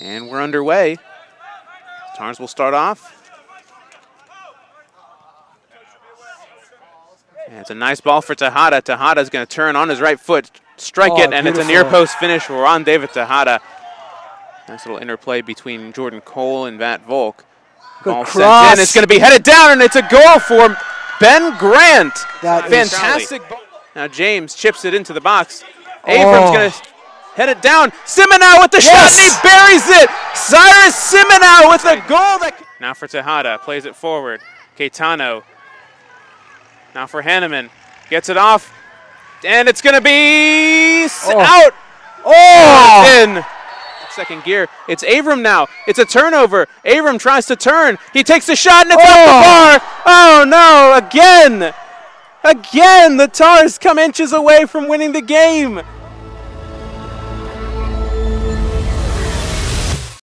we're underway. Tars will start off. And it's a nice ball for Tejada. Tejada's going to turn on his right foot, strike Oh, it, and it's a near post finish for Ron David Tejada. Nice little interplay between Jordan Cole and Matt Volk. Good Ball cross. It's going to be headed down, and it's a goal for Ben Grant. That is- Fantastic ball. Now James chips it into the box. Abrams Oh. going to head it down. Simenow with the Yes. shot, and he buries it. Cyrus Simenow with a goal. That now for Tejada, plays it forward. Caetano. Now for Hanneman, gets it off, and it's going to be Oh. out. Oh! in second gear. It's Avram now. It's a turnover. Avram tries to turn. He takes a shot and it's off the oh. bar. Oh no, again. Again, the Tars come inches away from winning the game.